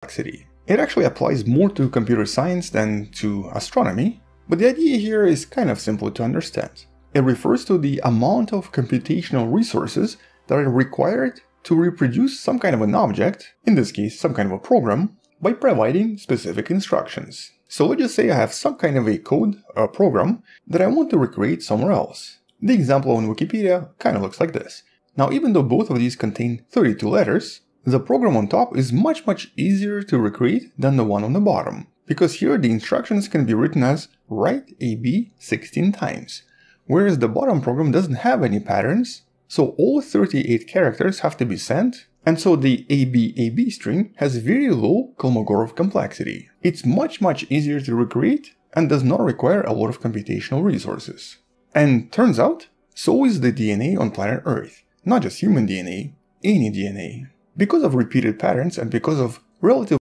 complexity. It actually applies more to computer science than to astronomy, but the idea here is kind of simple to understand. It refers to the amount of computational resources that are required to reproduce some kind of an object, in this case some kind of a program, by providing specific instructions. So let's just say I have some kind of a code, a program, that I want to recreate somewhere else. The example on Wikipedia kind of looks like this. Now even though both of these contain 32 letters, the program on top is much much easier to recreate than the one on the bottom, because here the instructions can be written as write AB 16 times, whereas the bottom program doesn't have any patterns, so all 38 characters have to be sent, and so the ABAB string has very low Kolmogorov complexity. It's much much easier to recreate and does not require a lot of computational resources. And turns out, so is the DNA on planet Earth, not just human DNA, any DNA. Because of repeated patterns and because of relative